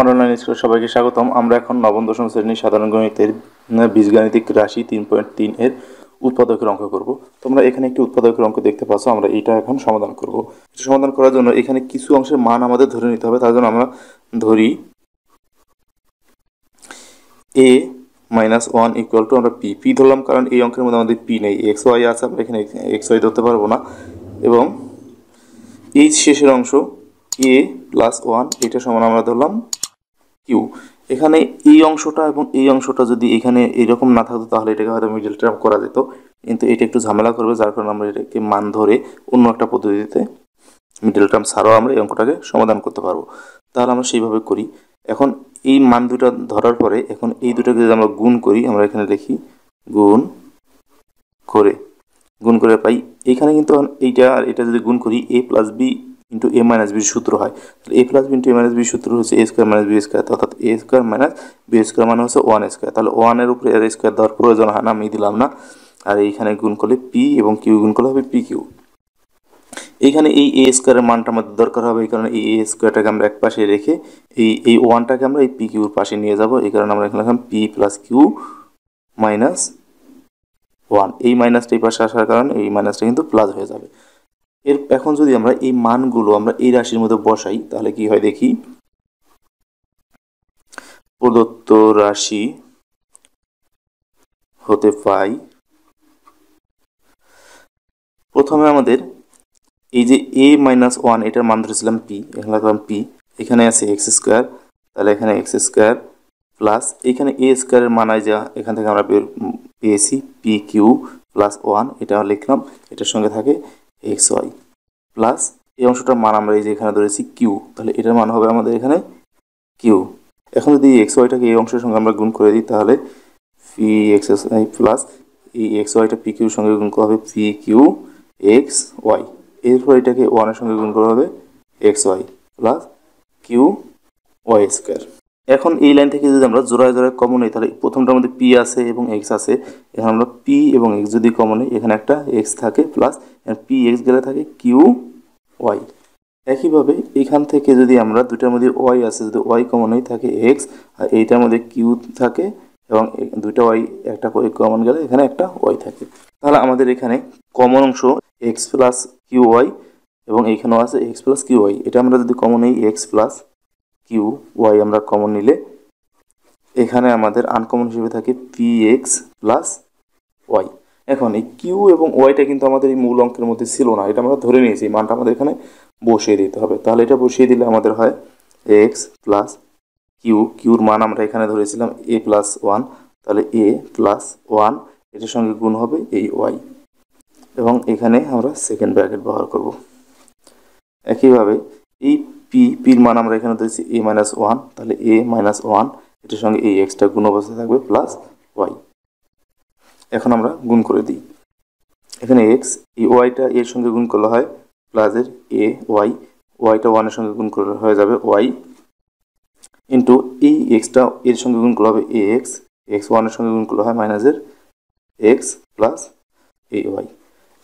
আমার অনলাইন স্কুলে সবাইকে স্বাগতম। আমরা এখন নবম, দশম শ্রেণির সাধারণ গণিতের বীজগাণিতিক রাশি তিন পয়েন্ট তিন এর উৎপাদকের অঙ্ক করব। তোমরা এখানে একটি উৎপাদকের অঙ্ক দেখতে পাচ্ছ, আমরা এটা এখন সমাধান করব। সমাধান করার জন্য এখানে কিছু অংশের মান আমাদের ধরে নিতে হবে, তার জন্য আমরা ধরি A minus one equal to আমরা পি পি ধরলাম কারণ এই অঙ্কের মধ্যে আমাদের পি নেই এক্স ওয়াই আছে, আমরা এখানে এক্স ওয়াই ধরতে পারব না। এবং এই শেষের অংশ এ প্লাস ওয়ান এটা সমান আমরা ধরলাম কিউ এখানে এই অংশটা এবং এই অংশটা যদি এখানে এরকম না থাকতো, তাহলে এটাকে হয়তো মিডল টার্ম করা যেত। কিন্তু এটা একটু ঝামেলা করবে, যার কারণে আমরা এটাকে মান ধরে অন্য একটা পদ্ধতিতে মিডল টার্ম ছাড়াও আমরা এই অঙ্কটাকে সমাধান করতে পারব। তাহলে আমরা সেইভাবে করি। এখন এই মান দুটা ধরার পরে এখন এই দুটাকে যদি আমরা গুণ করি, আমরা এখানে লিখি গুণ করে গুণ করে পাই। এখানে কিন্তু এইটা আর এটা যদি গুণ করি A plus B into A minus বির সূত্র হয়। তাহলে A plus B into A minus বির সূত্র হচ্ছে A square minus B square অর্থাৎ A square minus B square মানে হচ্ছে ওয়ান স্কোয়ার তাহলে ওয়ানের উপরে এর স্কোয়ার দেওয়ার প্রয়োজন হয় না, আমি দিলাম না। আর এইখানে গুণ করলে পি এবং কিউ গুণ করলে হবে পি কিউ এইখানে এই এ স্কোয়ারের মানটা আমাদের দরকার হবে, এই কারণে এই এ স্কোয়ারটাকে আমরা এক পাশে রেখে এই এই ওয়ানটাকে আমরা এই পি কিউর পাশে নিয়ে যাব। এই কারণে আমরা এখানে লিখলাম P plus Q minus one এই মাইনাসটা এই পাশে আসার কারণে এই মাইনাসটা কিন্তু প্লাস হয়ে যাবে। এর এখন যদি আমরা এই মানগুলো আমরা এই রাশির মধ্যে বসাই, তাহলে কি হয় দেখি? প্রদত্ত রাশি হতে পাই। প্রথমে আমাদের এই যে এ মাইনাস ওয়ান এটার মান ধরেছিলাম পি এখানে লিখলাম পি এখানে আছে এক্স স্কোয়ার তাহলে এখানে এক্স স্কোয়ার প্লাস এখানে এ স্কোয়ারের মানায় যা এখান থেকে আমরা পেয়েছি পি কিউ প্লাস ওয়ান এটা লিখলাম, এটার সঙ্গে থাকে এক্স ওয়াই প্লাস এই অংশটার মান আমরা এই যে এখানে ধরেছি কিউ তাহলে এটার মান হবে আমাদের এখানে কিউ এখন যদি এক্স ওয়াইটাকে এই অংশের সঙ্গে আমরা গুণ করে দিই, তাহলে পি এক্স ওয়াই প্লাস এই এক্স ওয়াইটা পি কিউর সঙ্গে গুণ করা হবে পি কিউ এক্স ওয়াই এরপর এটাকে ওয়ানের সঙ্গে গুণ করা হবে X Y plus Q Y square এখন এই লাইন থেকে যদি আমরা জোড়ায় জোড়ায় কমন নিই, তাহলে প্রথমটার মধ্যে পি আছে এবং এক্স আছে। এখানে আমরা পি এবং এক্স যদি কমন নিই, এখানে একটা এক্স থাকে প্লাস পি এক্স গেলে থাকে কিউ ওয়াই একইভাবে এখান থেকে যদি আমরা দুটার মধ্যে ওয়াই আছে, যদি ওয়াই কমন হয়ে থাকে এক্স আর এইটার মধ্যে কিউ থাকে এবং দুইটা ওয়াই একটা কমন গেলে এখানে একটা ওয়াই থাকে। তাহলে আমাদের এখানে কমন অংশ এক্স প্লাস কিউ ওয়াই এবং এইখানেও আছে এক্স প্লাস কিউ ওয়াই এটা আমরা যদি কমন নিই এক্স প্লাস কিউ, ওয়াই আমরা কমন নিলে এখানে আমাদের আনকমন হিসেবে থাকে পি এক্স প্লাস ওয়াই এখন এই কিউ এবং ওয়াইটা কিন্তু আমাদের এই মূল অঙ্কের মধ্যে ছিল না, এটা আমরা ধরে নিয়েছি মানটা আমাদের এখানে বসিয়ে দিতে হবে। তাহলে এটা বসিয়ে দিলে আমাদের হয় এক্স প্লাস কিউ, কিউর মান আমরা এখানে ধরেছিলাম এ প্লাস ওয়ান তাহলে এ প্লাস ওয়ান এটার সঙ্গে গুণ হবে এই ওয়াই এবং এখানে আমরা সেকেন্ড ব্র্যাকেট ব্যবহার করব। একইভাবে এই পি পির মান আমরা এখানে ধরেছি এ মাইনাস ওয়ান তাহলে এ মাইনাস ওয়ান এটার সঙ্গে এই এক্সটা গুণ অবস্থায় থাকবে প্লাস ওয়াই এখন আমরা গুণ করে দিই। এখানে এক্স এই ওয়াইটা এর সঙ্গে গুণ করলে হয় প্লাসের এ ওয়াই ওয়াইটা ওয়ানের সঙ্গে গুণ করলে হয়ে যাবে ওয়াই ইন্টু এই এক্সটা এর সঙ্গে গুণ করলে হবে এ এক্স এক্স ওয়ানের সঙ্গে গুণ করলে হয় মাইনাসের এক্স প্লাস এই ওয়াই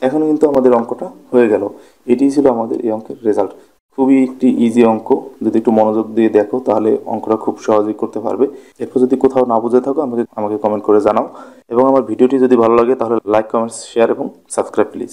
এখন কিন্তু আমাদের অঙ্কটা হয়ে গেল। এটি ছিল আমাদের এই অঙ্কের রেজাল্ট খুবই একটি ইজি অঙ্ক। যদি একটু মনোযোগ দিয়ে দেখো, তাহলে অঙ্কটা খুব সহজেই করতে পারবে। এরপর যদি কোথাও না বুঝে থাকো, আমাকে আমাকে কমেন্ট করে জানাও। এবং আমার ভিডিওটি যদি ভালো লাগে, তাহলে লাইক কমেন্টস শেয়ার এবং সাবস্ক্রাইব প্লিজ